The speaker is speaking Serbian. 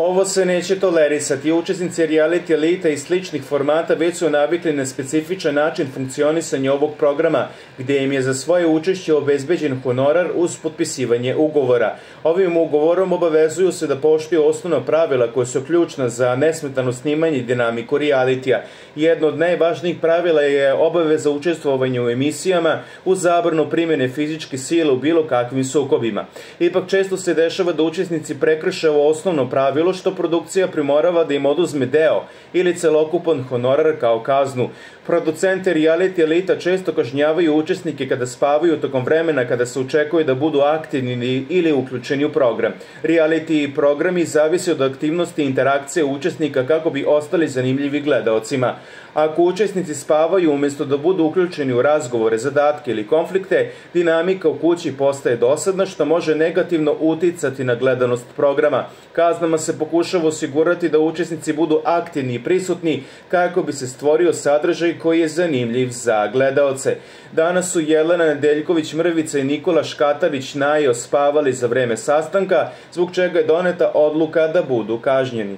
Ovo se neće tolerisati. Učesnici reality elita i sličnih formata već su navikli na specifičan način funkcionisanja ovog programa, gde im je za svoje učešće obezbeđen honorar uz potpisivanje ugovora. Ovim ugovorom obavezuju se da poštuju osnovna pravila koja su ključna za nesmetano snimanje i dinamiku realitija. Jedno od najvažnijih pravila je obaveza učestvovanja u emisijama uz zabranu primjene fizičke sile u bilo kakvim sukobima. Ipak često se dešava da učesnici prekrše ovo osnovno pravilo bilo što produkcija primorava da im oduzme deo ili celokupan honorar kao kaznu. Producente reality elita često kažnjavaju učesnike kada spavaju tokom vremena kada se očekuje da budu aktivni ili uključeni u program. Reality programi zavise od aktivnosti i interakcije učesnika kako bi ostali zanimljivi gledaocima. Ako učesnici spavaju umesto da budu uključeni u razgovore, zadatke ili konflikte, dinamika u kući postaje dosadna što može negativno uticati na gledanost programa. Kaznama se pokušava osigurati da učesnici budu aktivni i prisutni kako bi se stvorio sadržaj koji je zanimljiv za gledaoce. Danas su Jelena Nedeljković Mrvica i Nikola Škatavić Najo spavali za vreme sastanka, zbog čega je doneta odluka da budu kažnjeni.